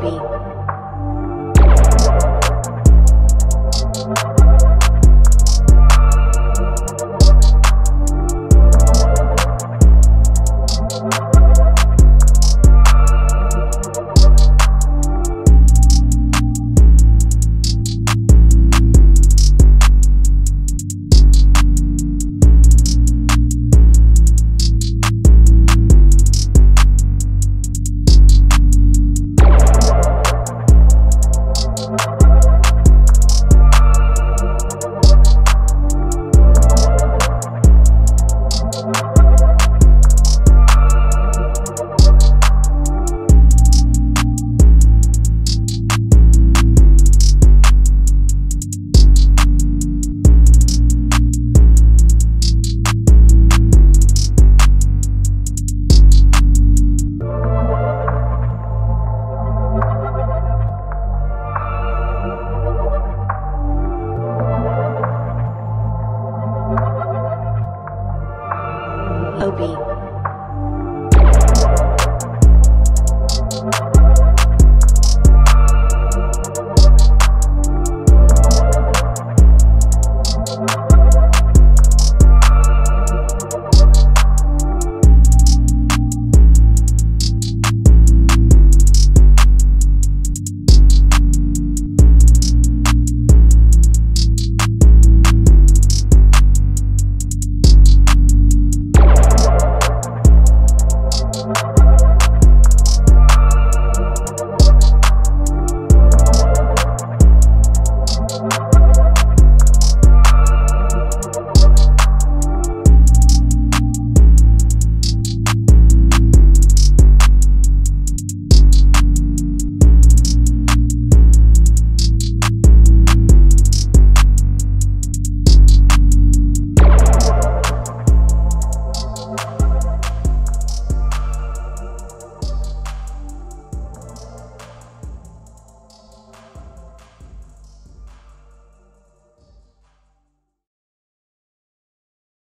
Kobe. Opie.